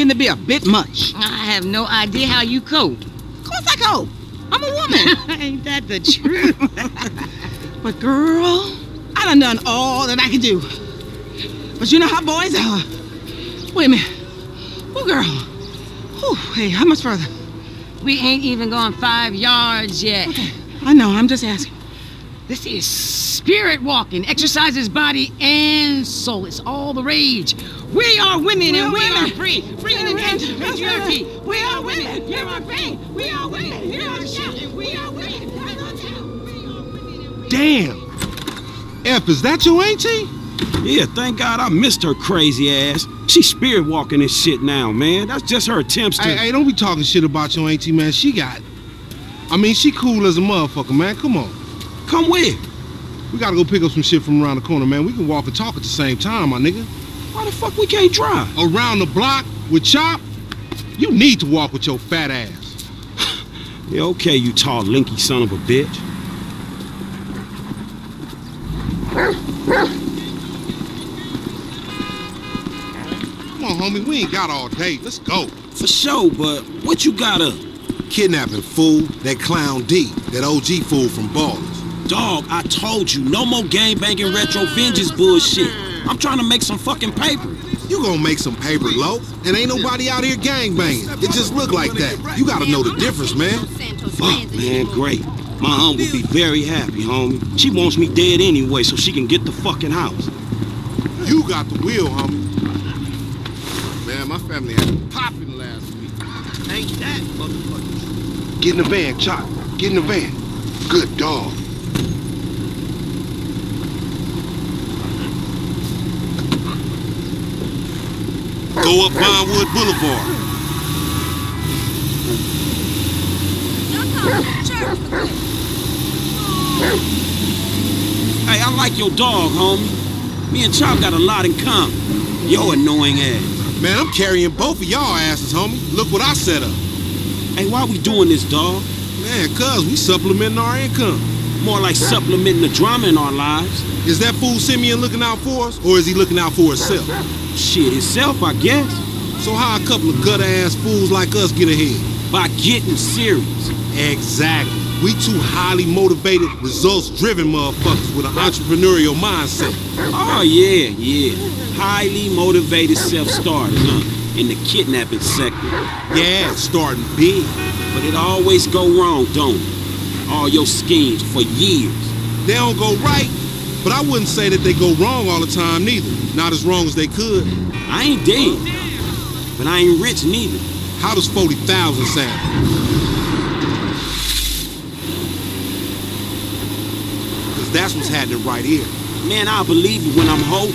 getting to be a bit much. I have no idea how you cope. Of course I cope. I'm a woman. Ain't that the truth? but girl, I done done all that I can do. But you know how boys are. Wait a minute. Oh, girl. Whew, hey, how much further? we ain't even gone five yards yet. I know, I'm just asking. This is spirit walking. Exercises body and soul. It's all the rage. We are women and we are free. Free in the end patriarchy. We are women. You're our free. We are women. You're our shout. We are women. Damn. F, is that your auntie? Yeah, thank God I missed her crazy ass. She's spirit walking this shit now, man. That's just her attempts to. Hey, hey, don't be talking shit about your auntie, man. She got. I mean, she cool as a motherfucker, man. Come on. Come where? We gotta go pick up some shit from around the corner, man. We can walk and talk at the same time, my nigga. Why the fuck we can't drive? Around the block with Chop? You need to walk with your fat ass. Yeah, okay, you tall, linky son of a bitch. Come on, homie. We ain't got all day. Let's go. For sure, but what you got up? Kidnapping fool, that clown D, that OG fool from Ballas. Dog, I told you, no more gang banging retro vengeance bullshit. I'm trying to make some fucking paper. You gonna make some paper, low, and ain't nobody out here gang banging. It just look like that. You gotta know the difference, man. Fuck, man, great. My aunt would be very happy, homie. She wants me dead anyway so she can get the fucking house. You got the wheel, homie. Man, my family had it popping last week. Ain't that motherfucker? Get in the van, Chop. Get in the van. Good dog. Go up Vinewood Boulevard. Hey, I like your dog, homie. Me and Chop got a lot in common. Yo annoying ass. Man, I'm carrying both of y'all asses, homie. Look what I set up. Hey, why we doing this, dog? Man, cuz we supplementing our income. More like supplementing the drama in our lives. Is that fool Simeon looking out for us, or is he looking out for himself? Shit itself, I guess. So how a couple of gutter ass fools like us get ahead? By getting serious. Exactly. We two highly motivated, results-driven motherfuckers with an entrepreneurial mindset. Oh, yeah, yeah. Highly motivated self-starters, huh? In the kidnapping sector. Yeah, starting big. But it always go wrong, don't it? All your schemes for years. They don't go right, but I wouldn't say that they go wrong all the time neither. Not as wrong as they could. I ain't dead. But I ain't rich neither. How does 40,000 sound? Cause that's what's happening right here. Man, I'll believe you when I'm holding.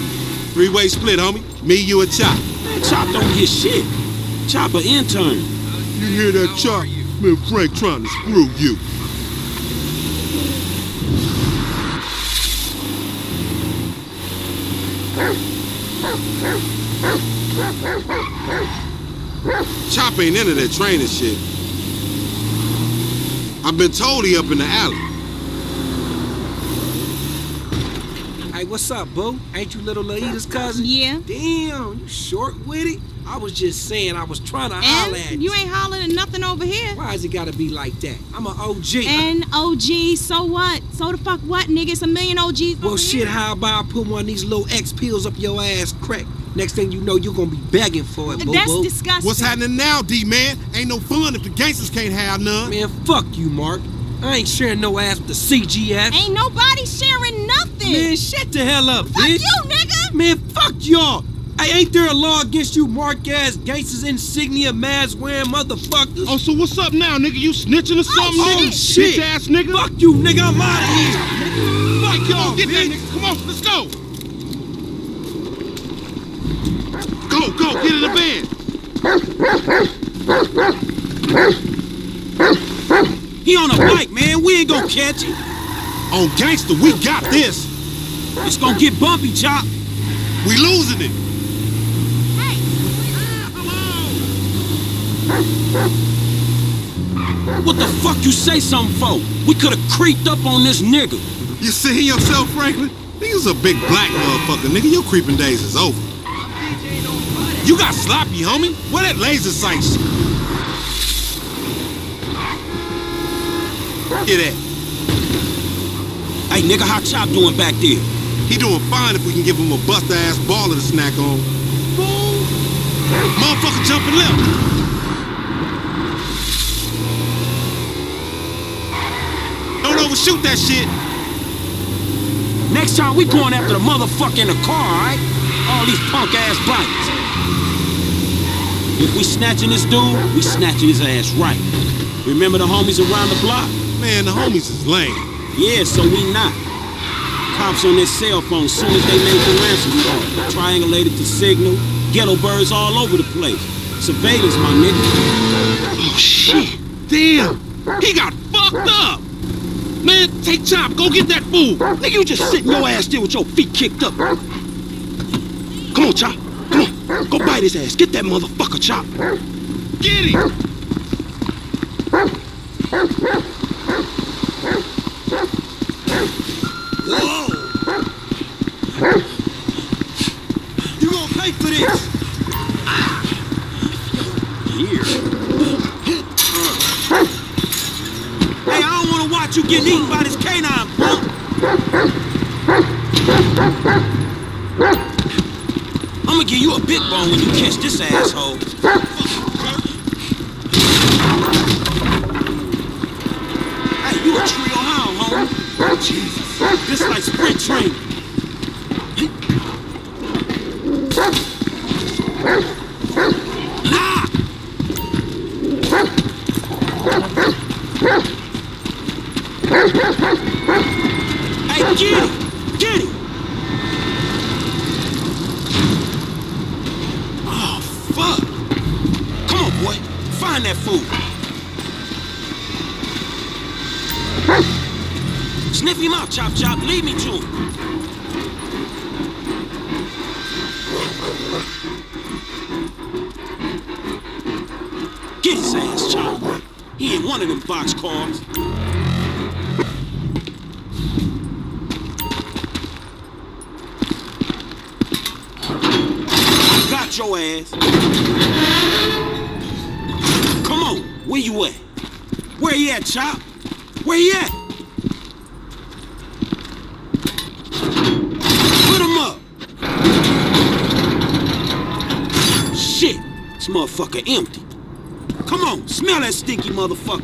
Three-way split, homie. Me, you, and Chop. Man, Chop don't get shit. Chop an intern. You hear that, Chop? Man, Frank trying to screw you. Chop ain't into that training shit. I've been told he up in the alley. Hey, what's up, boo? Ain't you little Laida's cousin? Yeah. Damn, you short with it? I was just saying I was trying to holler at you. you ain't hollering at nothing over here. Why has it gotta be like that? I'm an OG. And OG, so what? So the fuck what, nigga? It's a million OGs. well, over shit, here. how about I put one of these little X pills up your ass crack? Next thing you know, you're gonna be begging for it, boo That's boo. disgusting. What's happening now, D-man? Ain't no fun if the gangsters can't have none. Man, fuck you, Mark. I ain't sharing no ass with the CGF. Ain't nobody sharing nothing. Man, shut the hell up, fuck bitch. you, nigga. Man, fuck y'all. Hey, ain't there a law against you mark ass gangsters insignia mask wearing motherfuckers? Oh, so what's up now, nigga? You snitching or oh, something, Oh, nigga? shit. Bitch ass nigga. Fuck you, nigga. I'm out of here. Fuck, come y'all, on, get that bitch. nigga. Come on, let's go. Go, go, get in the van. He on a bike, man. We ain't gonna catch him. On oh, gangster, we got this. It's gonna get bumpy, Chop. We losing it. Hey! What the fuck you say something for? We could've creeped up on this nigga. You see yourself, Franklin? Nigga's a big black motherfucker, nigga. Your creeping days is over. You got sloppy, homie. Where that laser sight? Get that. Hey, nigga, how Chop doing back there? He doing fine if we can give him a bust-ass Balla to snack on. Motherfucker jumping left. Don't overshoot that shit. Next time we going after the motherfucker in the car, alright? All these punk ass bikes. If we snatching this dude, we snatching his ass right. Remember the homies around the block? Man, the homies is lame. Yeah, so we not. Cops on their cell phone soon as they made the ransom call. Triangulated the signal. Ghetto birds all over the place. Surveillance, my nigga. Oh, shit. Damn. He got fucked up. Man, take Chop. Go get that fool. Nigga, you just sitting your ass there with your feet kicked up. Come on, Chop. Come on. Go bite his ass. Get that motherfucker, Chop. Get him. You gonna pay for this? Here. Hey, I don't wanna watch you getting eaten by this canine punk. Big bone when you catch this asshole. Hey, you a trio hound, homie. Jesus. This like sprint training. Chop Chop. Lead me to him. Get his ass, Chop. He ain't one of them box cars. Got your ass. Come on, where you at? Where you at, Chop? Where you at? Put him up. Shit, this motherfucker empty. Come on, smell that stinky motherfucker.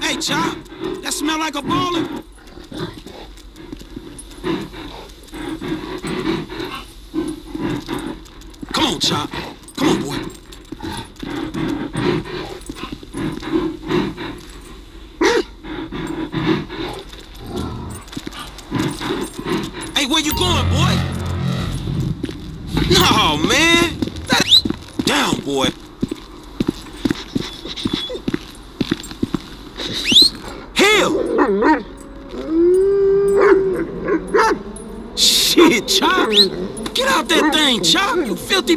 Hey, Chop, that smell like a Balla? Come on, Chop.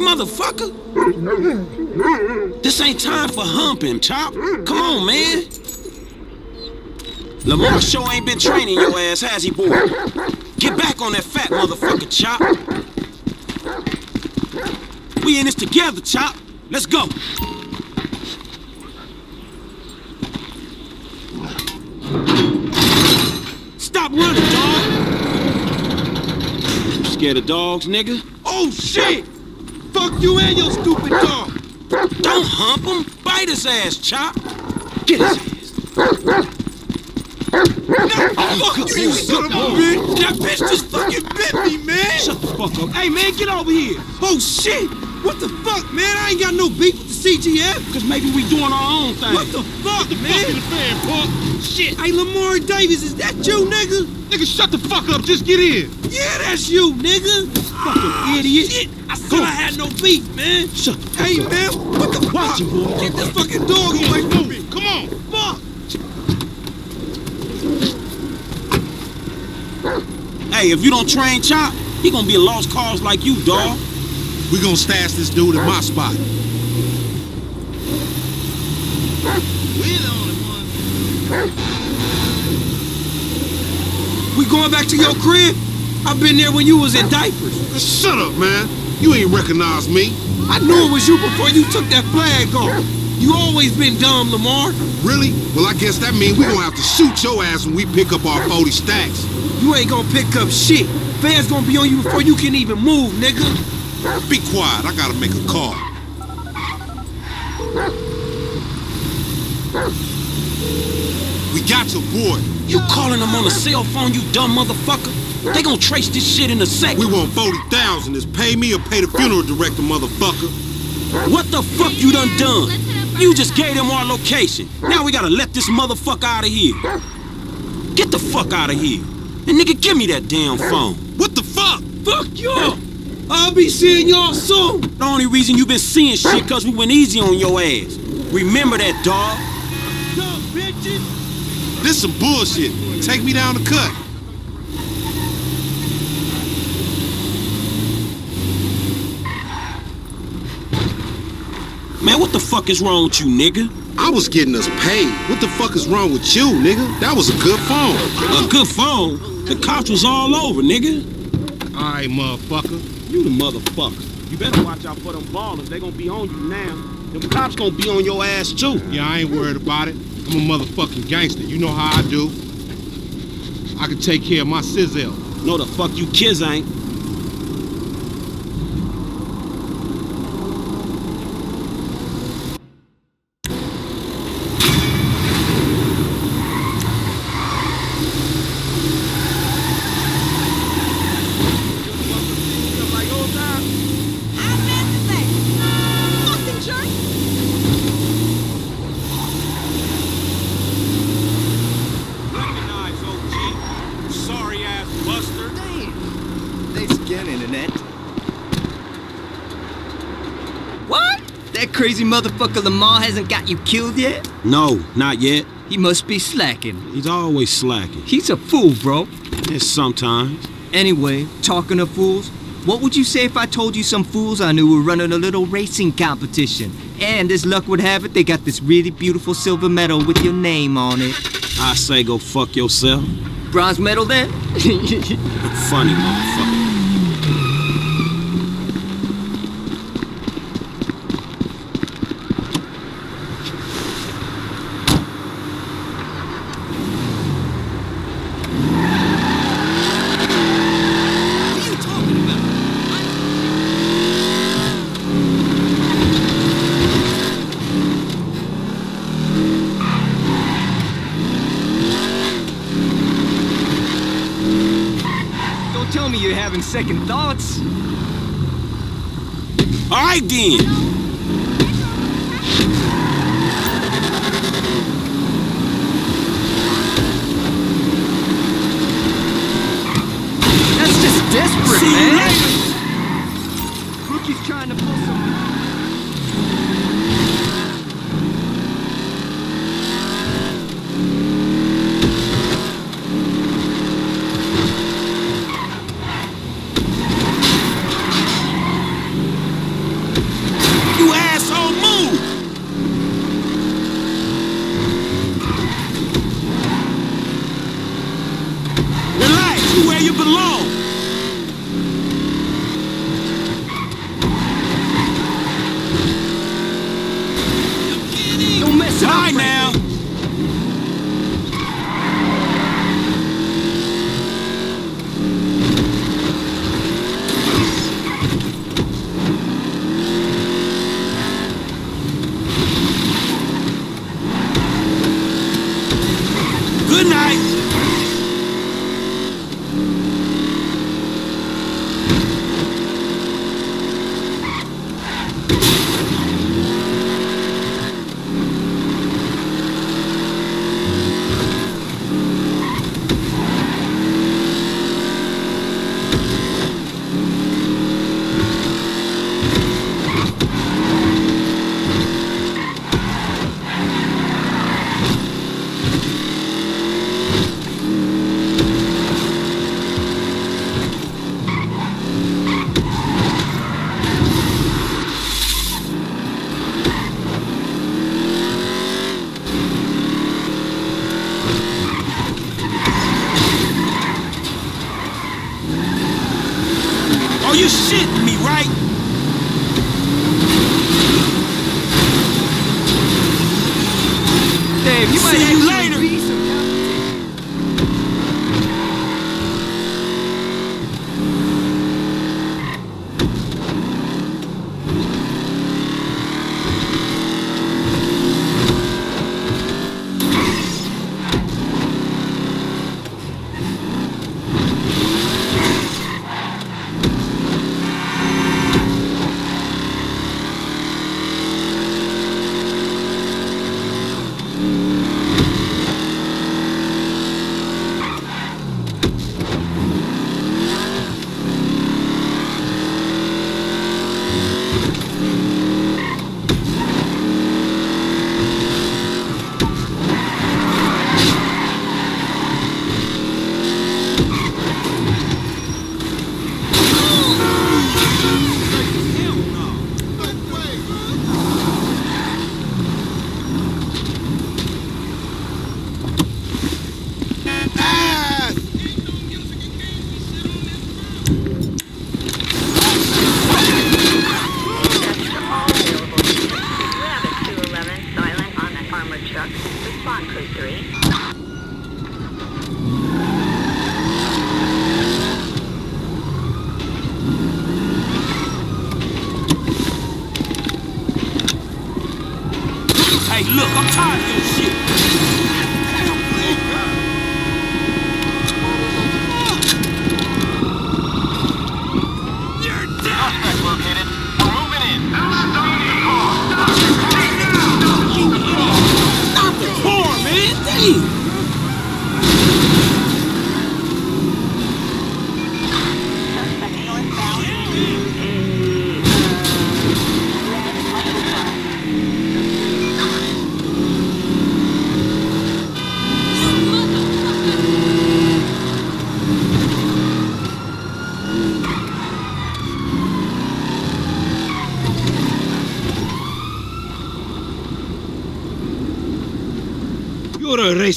50, motherfucker? This ain't time for humping, Chop. Come on, man. Lamar sure ain't been training your ass, has he, boy? Get back on that fat motherfucker, Chop. We in this together, Chop. Let's go. Stop running, dog. You scared of dogs, nigga? Oh, shit! Fuck you and your stupid dog! Don't hump him. Bite his ass, Chop. Get his ass. Fuck you, you son of a bitch! That bitch just fucking bit me, man! Shut the fuck up. Hey, man, get over here. Oh shit! What the fuck, man? I ain't got no beef CGF. Cause maybe we doing our own thing. What the fuck, man? the fan, punk. Shit. Hey, Lamar Davis, is that you, nigga? Nigga, shut the fuck up. Just get in. Yeah, that's you, nigga. Fucking ah, idiot. Shit. I said I had no beef, man. Shut the fuck Hey, up. man, what the fuck? him, boy. Get this fucking dog away from me. Come on. Fuck. Hey, if you don't train Chop, he gonna be a lost cause like you, dog. We gonna stash this dude in my spot. We going back to your crib? I've been there when you was in diapers. Shut up, man. You ain't recognize me. I knew it was you before you took that flag off. You always been dumb, Lamar. Really? Well, I guess that means we gonna have to shoot your ass when we pick up our 40 stacks. You ain't gonna pick up shit. Fans gonna be on you before you can even move, nigga. Be quiet. I gotta make a call. We got your boy. You calling them on a cell phone, you dumb motherfucker? They gonna trace this shit in a second. We want 40,000. Is pay me or pay the funeral director, motherfucker. What the fuck you done done? You just gave them our location. Now we gotta let this motherfucker out of here. Get the fuck out of here. And nigga, give me that damn phone. What the fuck? Fuck y'all. I'll be seeing y'all soon. The only reason you been seeing shit cause we went easy on your ass. Remember that, dog. Dumb bitches. This some bullshit. Take me down the cut. Man, what the fuck is wrong with you, nigga? I was getting us paid. What the fuck is wrong with you, nigga? That was a good phone. A good phone. The cops was all over, nigga. All right, motherfucker. You the motherfucker. You better watch out for them Ballas. They gonna be on you now. Them cops gonna be on your ass too. Yeah, I ain't worried about it. I'm a motherfucking gangster. You know how I do. I can take care of my sizzle. No, the fuck you kids ain't. Recognize, OG. Sorry ass buster. Thanks again, Internet. What? That crazy motherfucker Lamar hasn't got you killed yet? No, not yet. He must be slacking. He's always slacking. He's a fool, bro. It's sometimes. Anyway, talking of fools, what would you say if I told you some fools I knew were running a little racing competition? And as luck would have it, they got this really beautiful silver medal with your name on it. I say go fuck yourself. Bronze medal then? Funny motherfucker. what are you talking about? Don't tell me you're having second thoughts. All right then.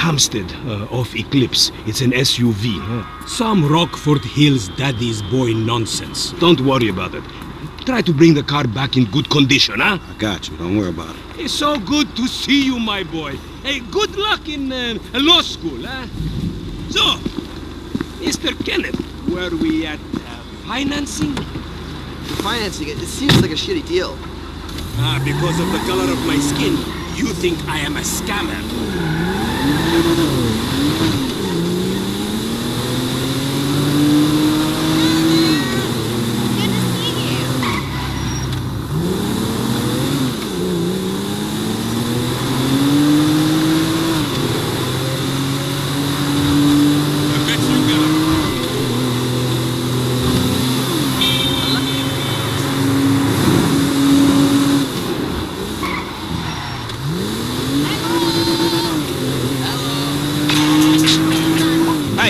Hampstead uh, off Eclipse. It's an SUV. Huh? Some Rockford Hills daddy's boy nonsense. Don't worry about it. Try to bring the car back in good condition, huh? I got you. Don't worry about it. It's so good to see you, my boy. Hey, good luck in uh, law school, huh? So, Mr. Kenneth, were we at uh, financing? the financing it, it seems like a shitty deal. Ah, because of the color of my skin, you think I am a scammer. Good to see you. I bet you got a Hey,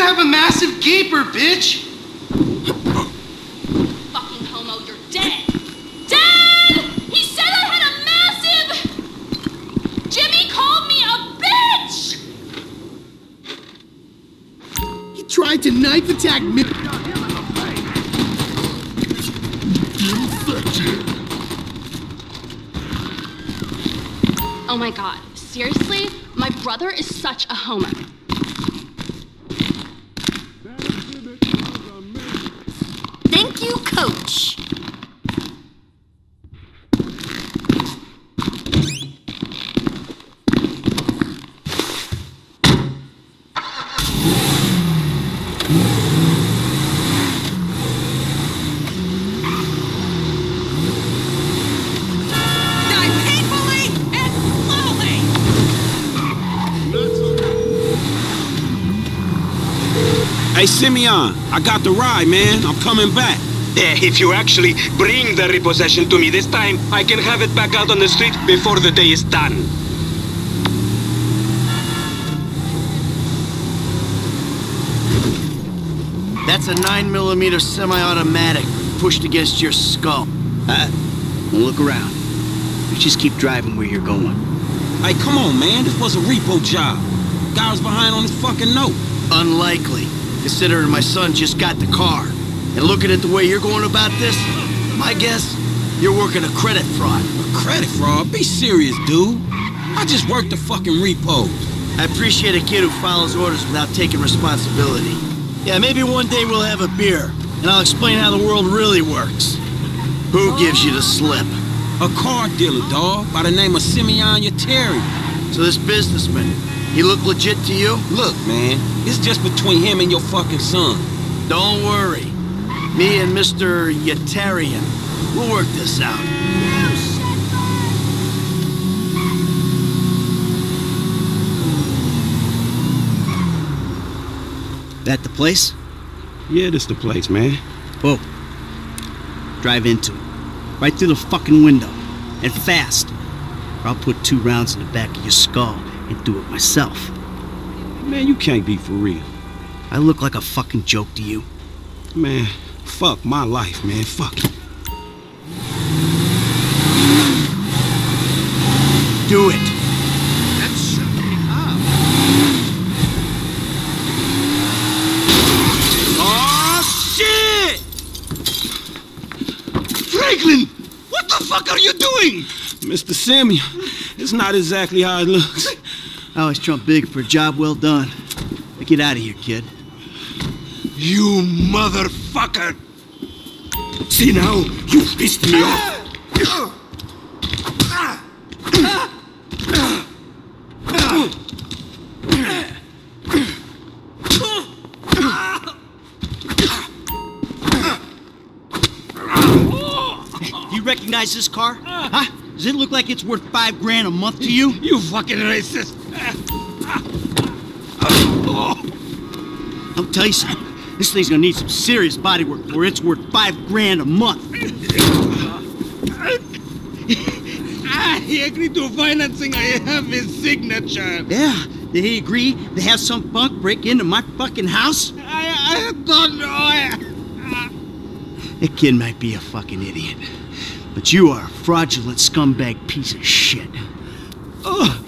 have a massive gaper, bitch. Fucking homo, you're dead. Dad! He said I had a massive. Jimmy called me a bitch. He tried to knife attack me. Oh my god. Seriously? My brother is such a homo. Thank you, coach. Die painfully and slowly. Hey, Simeon, I got the ride, man. I'm coming back. Eh, If you actually bring the repossession to me this time, I can have it back out on the street before the day is done. That's a 9mm semi-automatic pushed against your skull. Uh, look around. You just keep driving where you're going. Hey, come on, man. This was a repo job. Guy was behind on his fucking note. Unlikely, considering my son just got the car. And looking at the way you're going about this, my guess, you're working a credit fraud. A credit fraud? Be serious, dude. I just worked the fucking repos. I appreciate a kid who follows orders without taking responsibility. Yeah, maybe one day we'll have a beer, and I'll explain how the world really works. Who gives you the slip? A car dealer, dawg, by the name of Simeon Yetarian. So this businessman, he look legit to you? Look, man, it's just between him and your fucking son. Don't worry. Me and Mr. Yetarian, we'll work this out. That the place? Yeah, this the place, man. Whoa. Drive into it. Right through the fucking window. And fast. Or I'll put two rounds in the back of your skull and do it myself. Man, you can't be for real. I look like a fucking joke to you. Man, fuck my life, man. Fuck it. Do it. Oh, shit! Franklin! What the fuck are you doing? Mr. Simeon, it's not exactly how it looks. I always trump big for a job well done. Now get out of here, kid. You motherfucker! See now, you pissed me off. You recognize this car? Huh? Does it look like it's worth five grand a month to you? You fucking racist! I'll tell you something. This thing's gonna need some serious body work before it's worth five grand a month. Ah, he agreed to financing. I have his signature. Yeah, did he agree to have some punk break into my fucking house? I, I don't know. That kid might be a fucking idiot. But you are a fraudulent scumbag piece of shit. Ugh.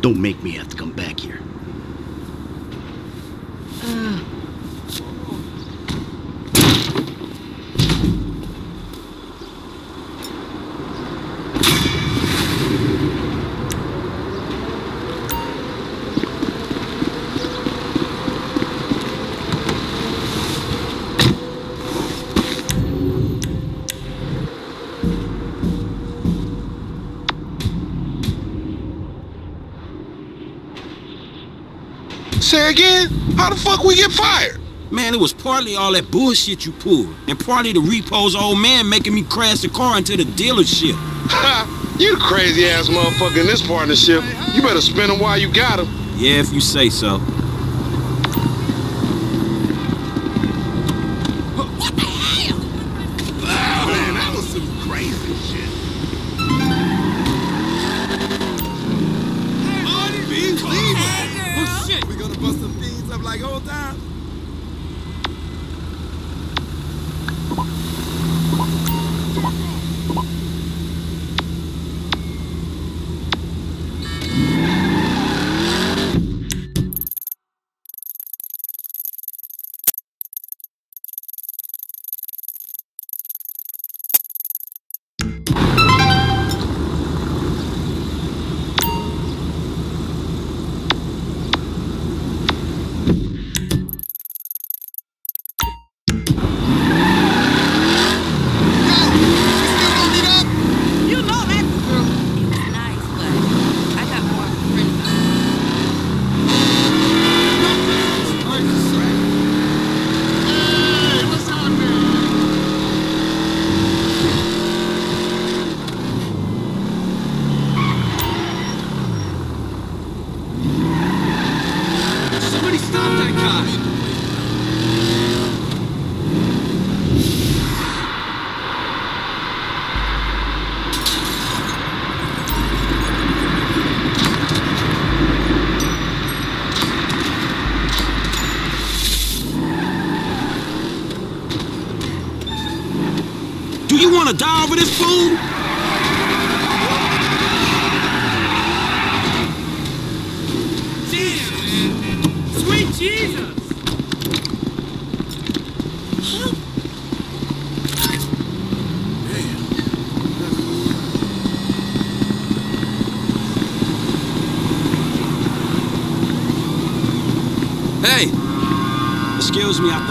Don't make me have to come back here. Say again? How the fuck we get fired? Man, it was partly all that bullshit you pulled, and partly the repo's old man making me crash the car into the dealership. Ha! You crazy ass motherfucker in this partnership. You better spend them while you got them. Yeah, if you say so.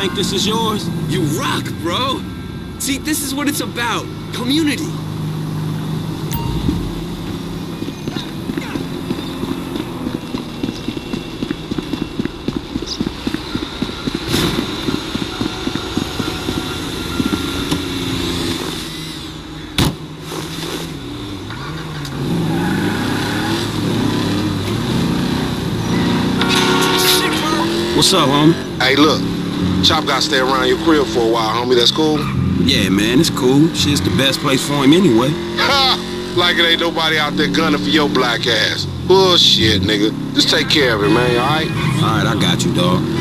Think this is yours. You rock, bro. See, this is what it's about. Community. What's up, homie? Hey, look. Chop got to stay around your crib for a while, homie. That's cool? Yeah, man, it's cool. Shit's the best place for him anyway. Ha! Like it ain't nobody out there gunning for your black ass. Bullshit, nigga. Just take care of it, man, alright? Alright, I got you, dog.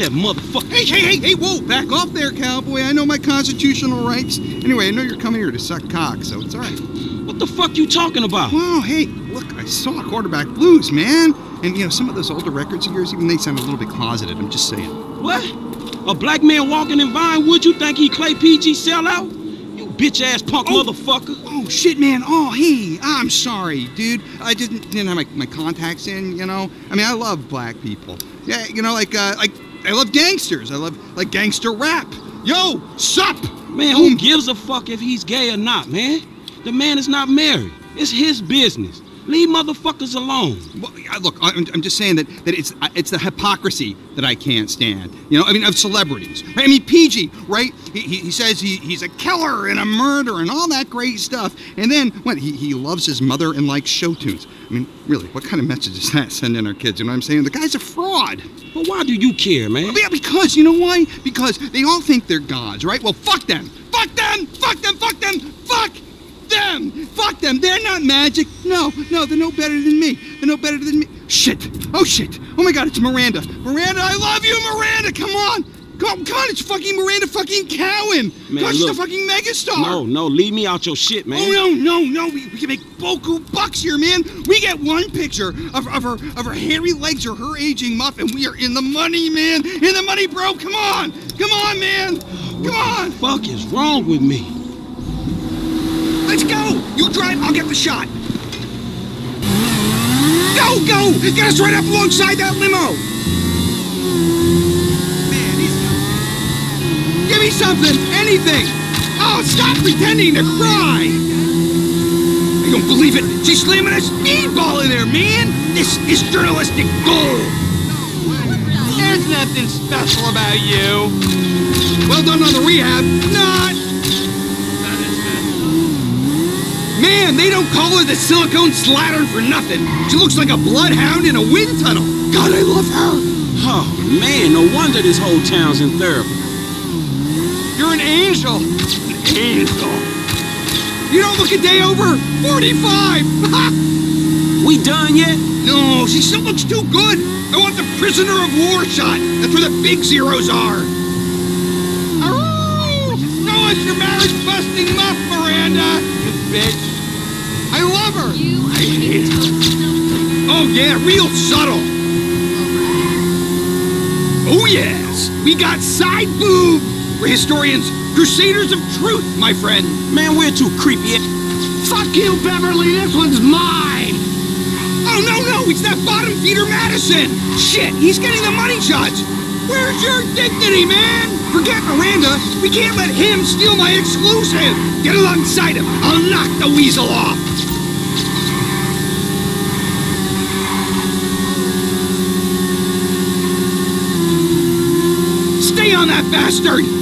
that motherfucker. Hey, hey, hey, hey, whoa, back off there, cowboy. I know my constitutional rights. Anyway, I know you're coming here to suck cock, so it's all right. What the fuck you talking about? Wow, hey, look, I saw quarterback blues, man. And, you know, some of those older records of yours, even they sound a little bit closeted. I'm just saying. What? A black man walking in Vinewood, you think he Clay PG sellout? You bitch ass punk motherfucker. Oh, shit, man. Oh, hey, I'm sorry, dude. I didn't, didn't have my, my contacts in, you know? I mean, I love black people. Yeah, you know, like, uh, like, I love gangsters. I love, like, gangster rap. Yo, sup? Man, who gives a fuck if he's gay or not, man? The man is not married. It's his business. Leave motherfuckers alone. Well, look, I'm, I'm just saying that, that it's it's the hypocrisy that I can't stand. You know, I mean, of celebrities. I mean, PG, right? He, he, he says he, he's a killer and a murderer and all that great stuff. And then, what, he, he loves his mother and likes show tunes. I mean, really, what kind of message is that sending our kids? You know what I'm saying? The guy's a fraud. Well, why do you care, man? Yeah, because, you know why? Because they all think they're gods, right? Well, fuck them. Fuck them! Fuck them! Fuck them! Fuck them! Fuck them! They're not magic. No, no, they're no better than me. They're no better than me. Shit! Oh shit! Oh my god, it's Miranda. Miranda, I love you, Miranda! Come on! Come, come on, it's fucking Miranda fucking Cowan! Man, Gosh, she's a fucking megastar! No, no, leave me out your shit, man. Oh no, no, no! We, we can make boku bucks here, man. We get one picture of, of her of her hairy legs or her aging muff, and we are in the money, man. In the money, bro. Come on, come on, man. Come on. fuck is wrong with me? Let's go. You drive. I'll get the shot. Go, go! Get us right up alongside that limo. Man, he's. Give me something, anything. Oh, stop pretending to cry. I don't believe it. She's slamming a speedball in there, man. This is journalistic gold. There's nothing special about you. Well done on the rehab. Not. Man, they don't call her the silicone slattern for nothing. She looks like a bloodhound in a wind tunnel. God, I love her. Oh, man, no wonder this whole town's in therapy. You're an angel. An angel. You don't look a day over 45. We done yet? No, she still looks too good. I want the prisoner of war shot. That's where the big zeros are. Oh, Aroo! Show us your marriage busting muff, Miranda. You bitch. I love her. Oh yeah, real subtle. Oh yes, we got side boob. We're historians, crusaders of truth, my friend. Man, we're too creepy. Fuck you, Beverly. This one's mine. Oh no, no, it's that bottom feeder Madison. Shit, he's getting the money shots. Where's your dignity, man? Forget Miranda. We can't let him steal my exclusive. Get alongside him. I'll knock the weasel off. Stay on that bastard!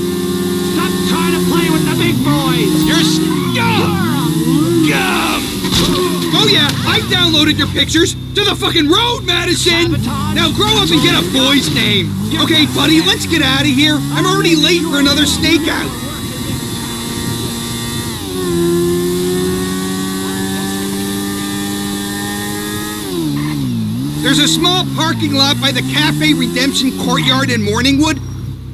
Downloaded your pictures to the fucking road, Madison! Now grow up and get a boy's name. Okay, buddy, let's get out of here. I'm already late for another stakeout. There's a small parking lot by the Cafe Redemption Courtyard in Morningwood.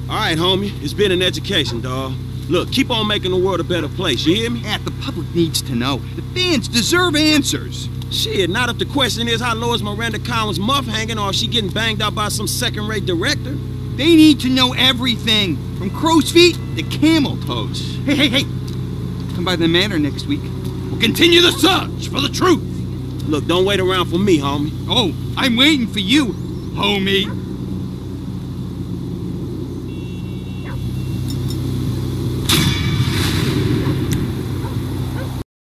All right, homie. It's been an education, dawg. Look, keep on making the world a better place, you hear me? Yeah, the public needs to know. The fans deserve answers. Shit, not if the question is how low is Miranda Cowan's muff hanging or if she getting banged out by some second-rate director. They need to know everything, from crow's feet to camel toes. Hey, hey, hey! Come by the manor next week. We'll continue the search for the truth. Look, don't wait around for me, homie. Oh, I'm waiting for you, homie.